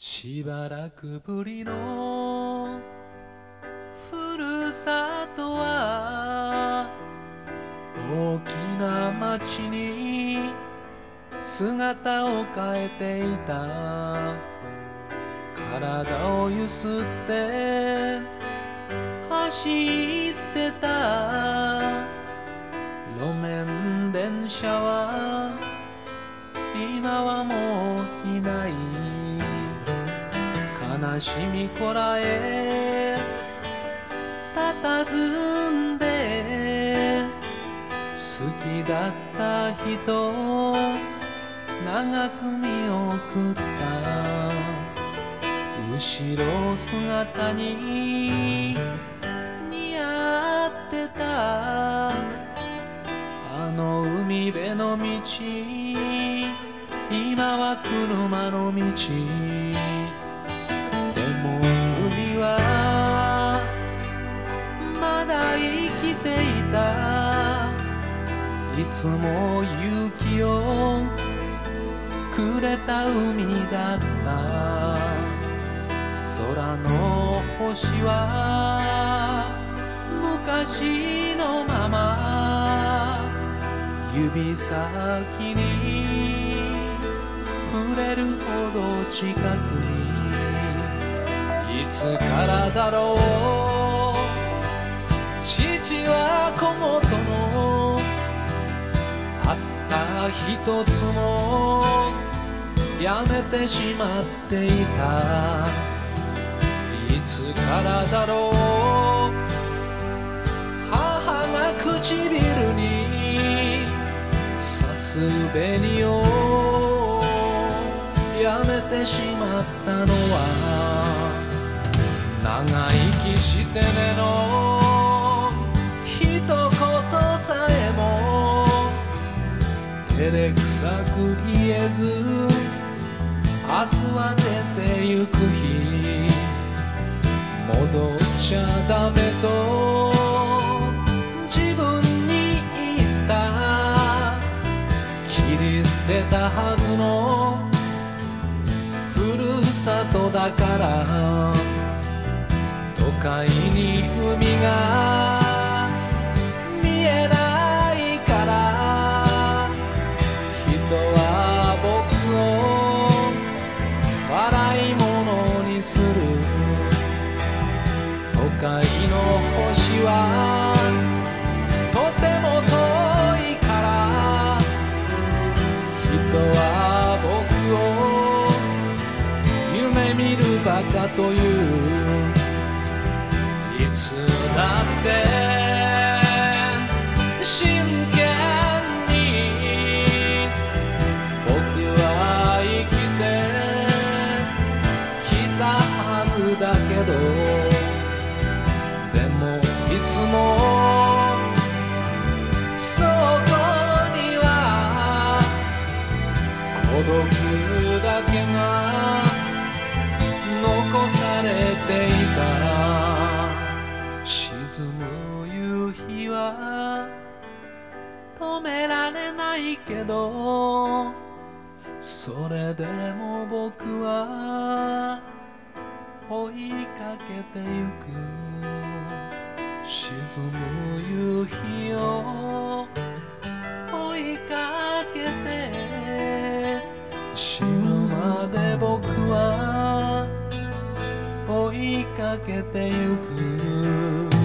しばらくぶりのふるさとは大きな町に姿を変えていた。体をゆすって走ってた。路面電車は今はもういない。悲しみこらえ佇んで好きだった人長く見送った後ろ姿に似合ってたあの海辺の道今は車の道。つも勇気をくれた海だった。空の星は昔のまま。指先に触れるほど近くに。いつからだろう。父一つもやめてしまっていたいつからだろう。母が唇に刺す紅を。やめてしまったのは。長生きしてねの。照れく言えず明日は出てゆく日。戻っちゃダメと自分に言った。切り捨てたはずのふるさとだから都会に海が都会の星はとても遠いから人は僕を夢見るバカという。いつだって死んだ沈む夕日は止められないけどそれでも僕は追いかけてゆく。沈む夕日を追いかけて死ぬまで僕は追いかけてゆく。